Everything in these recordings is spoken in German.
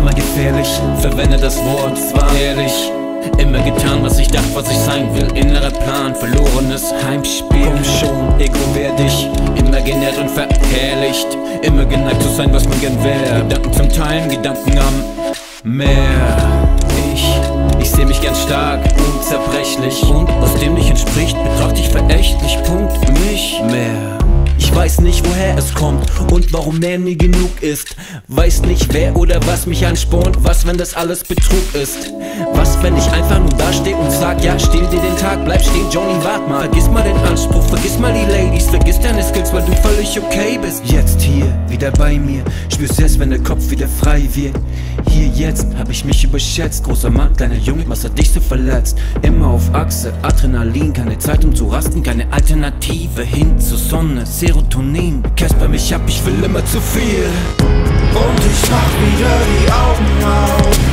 mal gefährlich, verwende das Wort, zwar ehrlich. Immer getan, was ich dachte, was ich sein will. Innerer Plan, verlorenes Heimspiel. Komm schon, ego ich Immer genährt und verherrlicht. Immer geneigt zu sein, was man gern wäre. Gedanken zum Teilen, Gedanken am Meer. Ich, ich seh mich gern stark, unzerbrechlich. Und was dem nicht entspricht, betrachte ich verächtlich. Punkt, es kommt und warum mehr nie genug ist. Weiß nicht, wer oder was mich anspornt. Was, wenn das alles Betrug ist? Was, wenn ich einfach nur da stehe und sag, ja, stehl dir den Tag, bleib stehen, Johnny, wart mal. Vergiss mal den Anspruch, vergiss mal die Ladies, vergiss deine Skills, weil du völlig okay bist. Jetzt hier, wieder bei mir, spürst erst, wenn der Kopf wieder frei wird. Hier jetzt hab ich mich überschätzt, großer Mann, kleiner Junge, was hat dich so verletzt? Immer auf Achse, Adrenalin, keine Zeit um zu rasten, keine Alternative hin zur Sonne, Serotonin. Casper, mich ab, ich will immer zu viel. Und ich mach wieder die Augen auf,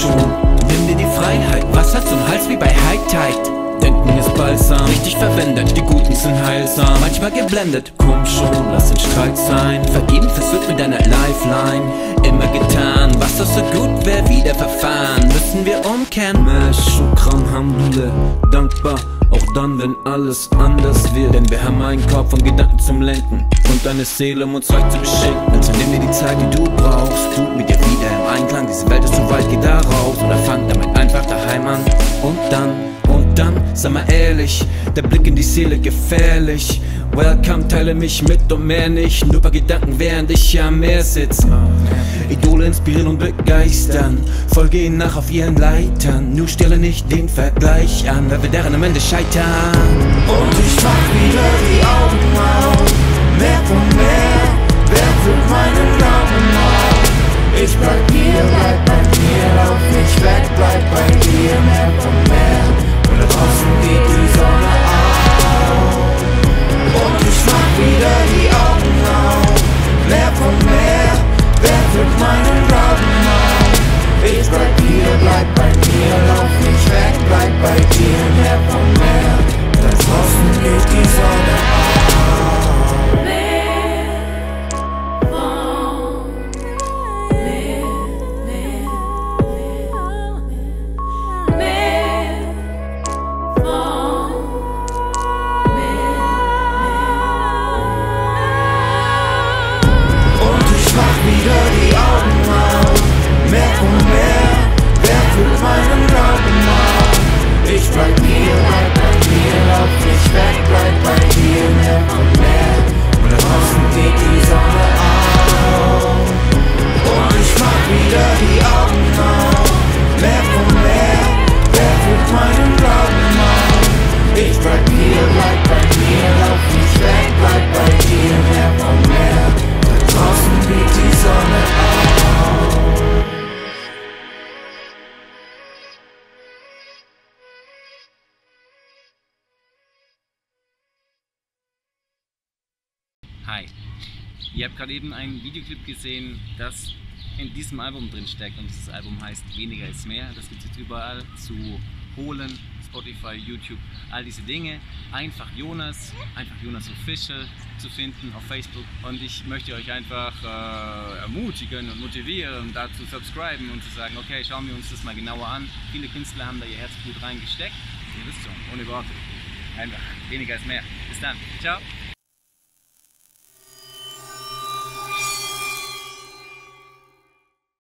Schon, nimm dir die Freiheit. Wasser zum Hals wie bei High Tide. Denken ist balsam, richtig verwendet. Die Guten sind heilsam, manchmal geblendet. Komm schon, lass den Streit sein. Vergeben versöhnt mit deiner Lifeline. Immer getan, was doch so gut wäre, wieder verfahren. Müssen wir umkehren. Shukran, Hamdulillah, dankbar. Auch dann, wenn alles anders wird. Denn wir haben einen Kopf und Gedanken zum Lenken. Und eine Seele, um uns euch zu beschenken. Also nimm dir die Zeit, die du brauchst. Sei mal ehrlich. Der Blick in die Seele gefährlich. Welcome, teile mich mit und mehr nicht. Nur paar Gedanken, während ich am Meer sitz. Idole inspirieren und begeistern. Folge ihnen nach auf ihren Leitern. Nur stelle nicht den Vergleich an, weil wir daran am Ende scheitern. Und ich mach wieder die Augen auf, mehr von mehr, wer fühlt meinen Daumen auf? Ich bleib hier, bleib bei mir, lauf nicht weg, bleib bei dir, mehr von mehr. Draußen geht die Sonne auf. Und ich mach wieder die Augen auf, mehr von mehr, wer fühlt meinen Daumen auf? Ich bleib hier, bleib bei mir, lauf nicht weg, bleib bei dir, mehr. Hi. Ihr habt gerade eben einen Videoclip gesehen, das in diesem Album drin steckt und dieses Album heißt Weniger ist mehr. Das gibt es jetzt überall zu holen, Spotify, YouTube, all diese Dinge. Einfach Jonas, einfach Jonas Official zu finden auf Facebook und ich möchte euch einfach äh, ermutigen und motivieren, da zu subscriben und zu sagen, okay, schauen wir uns das mal genauer an. Viele Künstler haben da ihr Herzblut reingesteckt. Ihr wisst schon, ohne Worte. Einfach, weniger ist mehr. Bis dann. Ciao.